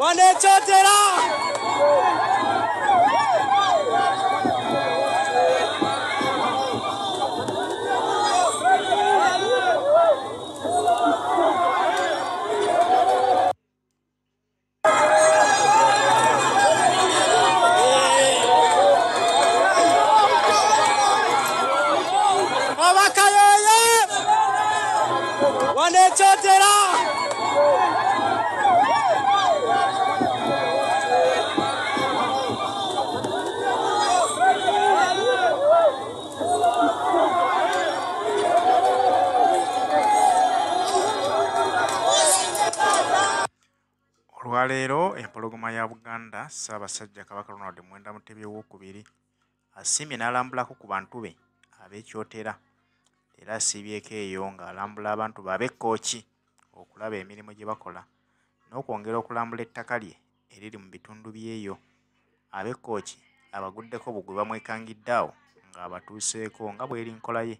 One Chotera! ワネチョテラ olwaleero empologoma ya buganda ssaabasajja kabaka ronald mwenda mutebi owokubiri asiimye n'alambulako ku bantu be ab'ekyotera. Era asiibyeko eyo ng'alambula abantu be ab'ekkooki okulaba emirimu gye bakola n'okwongera okulambula ettaka lye eriri mu bitundu byeyo. Ab'ekkooki abaguddeko bugwe bamwekangidde awo ng'abatuuseeko nga bw'eri nkola ye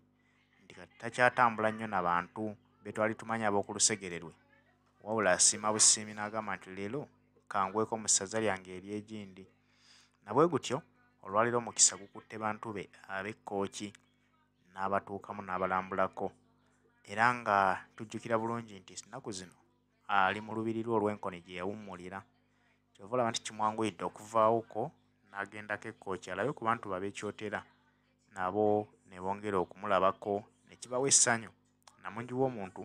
nti kati takyatambula nnyo n'abantu be twali tumanyi ab'oku lusegererwe wabula asiima busiimi n'agamba nti leero kangweko mu ssaza lyange ery'egindi nabwe gutyo olwaliro omukisa gukutte bantu be ab'ekkooki n'abatuukamu n'abalambulako. Era nga tujjukira bulungi nti ennaku zino ali mu lubiri lwe olw'enkoni gye yawummulira. Kyova olaba nti kimwanguyidde okuvaawoko n'agendako ekkooki alabe ku bantu babeekyotera. Nabo ne bongera okumulabako ne kibawa essanyu. Namungi w'omuntu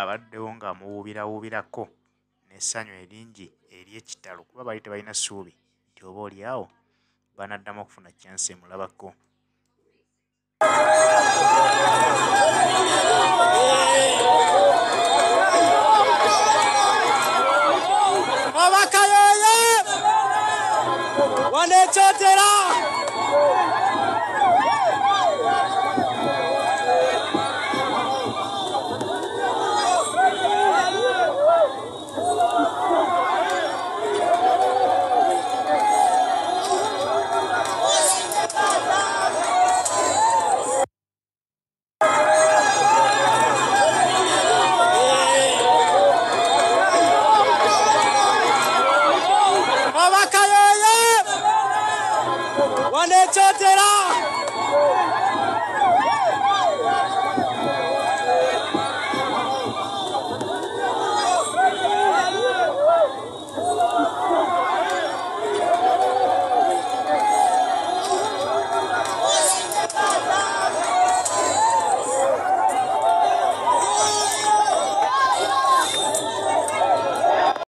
abaddewo ng'amuwuubiraawuubirako n'essanyu eringi ery'ekitalo kuba baali tebalina ssuubi nti oboolyawo banaddamu okufuna kyansi emulabako. Obakayoye wano ekyotera! Ane chotera.